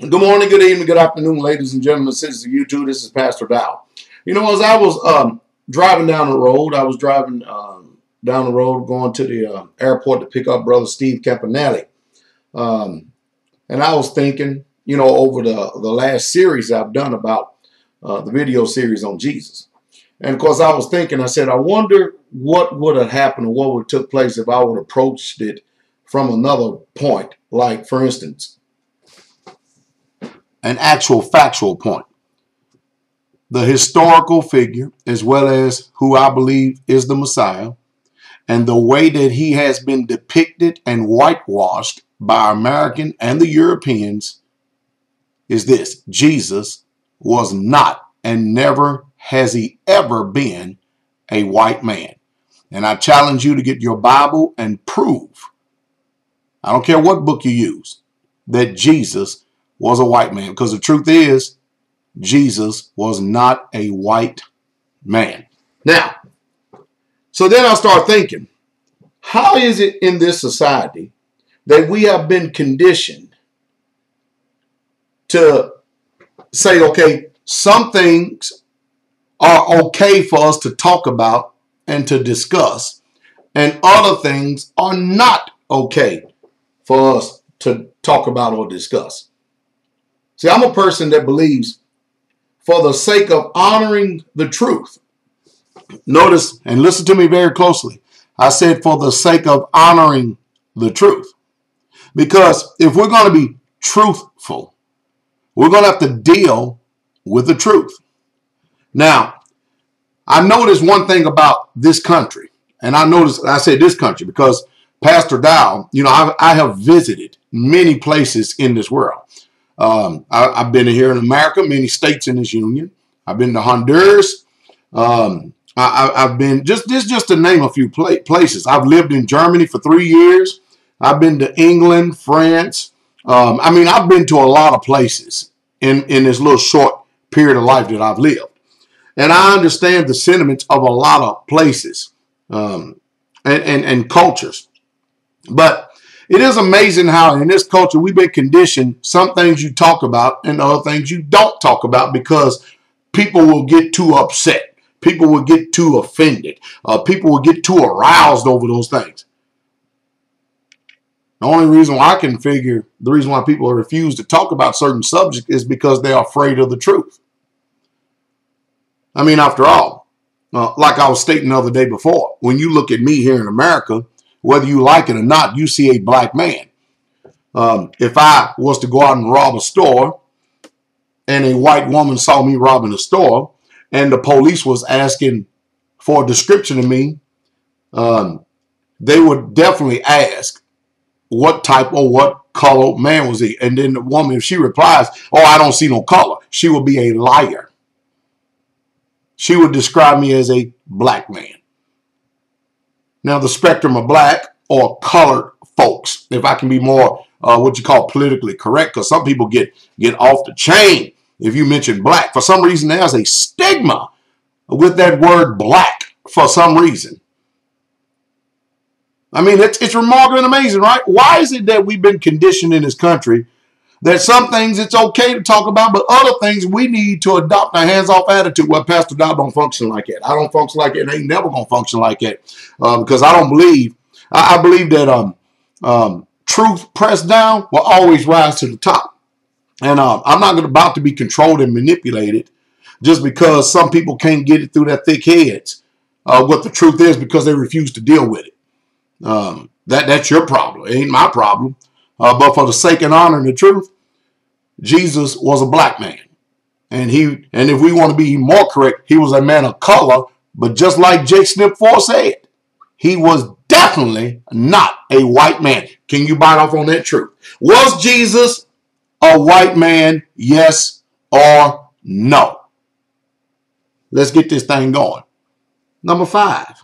Good morning, good evening, good afternoon, ladies and gentlemen, citizens of YouTube. This is Pastor Dowell. You know, as I was um, driving down the road, I was driving um, down the road going to the uh, airport to pick up Brother Steve Campanelli. Um, and I was thinking, you know, over the, the last series I've done about uh, the video series on Jesus. And of course, I was thinking, I said, I wonder what would have happened or what would have took place if I would have approached it from another point. Like, for instance, an actual factual point. The historical figure, as well as who I believe is the Messiah, and the way that he has been depicted and whitewashed by American and the Europeans is this Jesus was not and never has he ever been a white man. And I challenge you to get your Bible and prove, I don't care what book you use, that Jesus was a white man. Because the truth is, Jesus was not a white man. Now, so then I start thinking, how is it in this society that we have been conditioned to say, okay, some things are okay for us to talk about and to discuss, and other things are not okay for us to talk about or discuss. See, I'm a person that believes for the sake of honoring the truth. Notice and listen to me very closely. I said for the sake of honoring the truth. Because if we're going to be truthful, we're going to have to deal with the truth. Now, I noticed one thing about this country, and I noticed, I said this country because Pastor Dowell, you know, I, I have visited many places in this world. Um, I, have been here in America, many states in this union. I've been to Honduras. Um, I, have been just this just to name a few places. I've lived in Germany for three years. I've been to England, France. Um, I mean, I've been to a lot of places in in this little short period of life that I've lived, and I understand the sentiments of a lot of places um, and, and and cultures. But it is amazing how in this culture we've been conditioned some things you talk about and other things you don't talk about because people will get too upset. People will get too offended. Uh, people will get too aroused over those things. The only reason why I can figure the reason why people refuse to talk about certain subjects is because they're afraid of the truth. I mean, after all, uh, like I was stating the other day before, when you look at me here in America, whether you like it or not, you see a black man. Um, if I was to go out and rob a store and a white woman saw me robbing a store and the police was asking for a description of me, um, they would definitely ask what type or what color man was he. And then the woman, if she replies, oh, I don't see no color, she will be a liar. She would describe me as a black man. Now, the spectrum of black or colored folks, if I can be more uh, what you call politically correct, because some people get, get off the chain if you mention black. For some reason, there's a stigma with that word black for some reason. I mean, it's, it's remarkable and amazing, right? Why is it that we've been conditioned in this country that some things it's okay to talk about, but other things we need to adopt a hands-off attitude. Well, Pastor Dowell don't function like that. I don't function like it, and ain't never gonna function like that uh, because I don't believe. I, I believe that um, um, truth pressed down will always rise to the top, and um, I'm not about to be controlled and manipulated just because some people can't get it through their thick heads. Uh, what the truth is because they refuse to deal with it. Um, that that's your problem. It ain't my problem. Uh, but for the sake and honor and the truth, Jesus was a black man. And he and if we want to be more correct, he was a man of color. But just like Jake Snip 4 said, he was definitely not a white man. Can you bite off on that truth? Was Jesus a white man? Yes or no? Let's get this thing going. Number five.